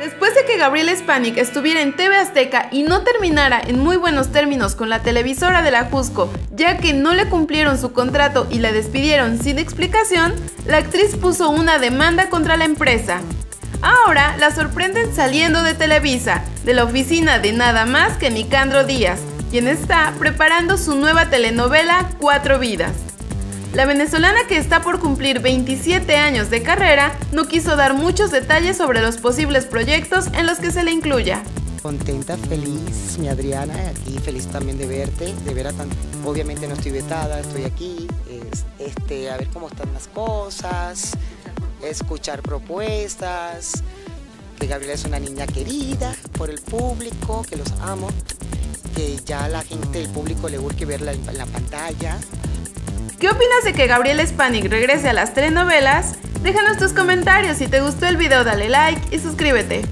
Después de que Gabriela Spanik estuviera en TV Azteca y no terminara en muy buenos términos con la televisora de la Jusco, ya que no le cumplieron su contrato y la despidieron sin explicación, la actriz puso una demanda contra la empresa. Ahora la sorprenden saliendo de Televisa, de la oficina de nada más que Nicandro Díaz, quien está preparando su nueva telenovela Cuatro Vidas. La venezolana que está por cumplir 27 años de carrera no quiso dar muchos detalles sobre los posibles proyectos en los que se le incluya. Contenta, feliz, mi Adriana, aquí feliz también de verte, de ver a tan... Obviamente no estoy vetada, estoy aquí, este, a ver cómo están las cosas, escuchar propuestas, que Gabriela es una niña querida por el público, que los amo, que ya la gente, el público le urge verla en la pantalla, ¿Qué opinas de que Gabriel Spanik regrese a las telenovelas? Déjanos tus comentarios, si te gustó el video dale like y suscríbete.